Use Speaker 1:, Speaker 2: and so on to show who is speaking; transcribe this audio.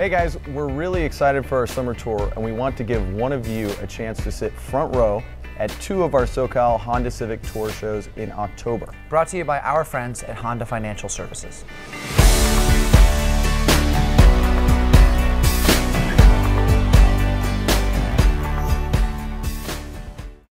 Speaker 1: Hey guys, we're really excited for our summer tour and we want to give one of you a chance to sit front row at two of our SoCal Honda Civic Tour shows in October.
Speaker 2: Brought to you by our friends at Honda Financial Services.